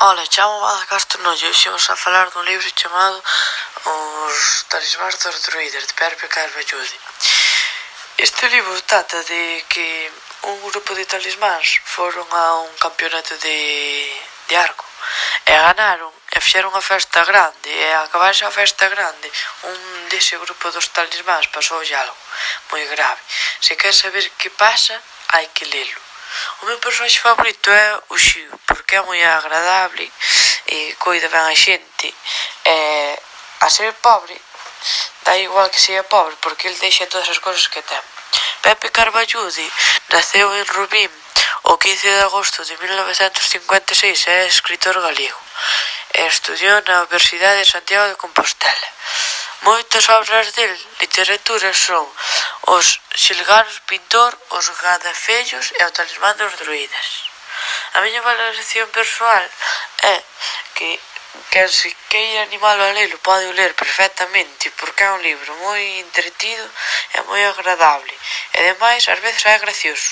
Ola, chamo a Castro e hoxe vamos a falar dun um libro chamado Os talismans dos druides de Perpe Carvalludi. Este libro trata de que un grupo de talismáns foron a un campeonato de, de arco. E ganaron e fixeron a festa grande e acabarse a festa grande un dese grupo dos talismáns pasou algo moi grave. Se quer saber que pasa hai que lelo. O meu personaxe favorito é o Xiu, porque é moi agradable, e coida ben a xente, e a ser pobre, dá igual que sea pobre, porque ele deixa todas as cousas que ten. Pepe Carballudi naceu en Rubín o 15 de agosto de 1956 e é escritor galego. Estudiou na Universidade de Santiago de Compostela. Moitas obras del literatura son Os xilgaros pintor, Os gadafellos e o talismán dos druidas. A miña valoración persoal é que quen se queira animalo a lelo pode ler perfectamente porque é un libro moi entretido e moi agradable e demais ás veces é gracioso.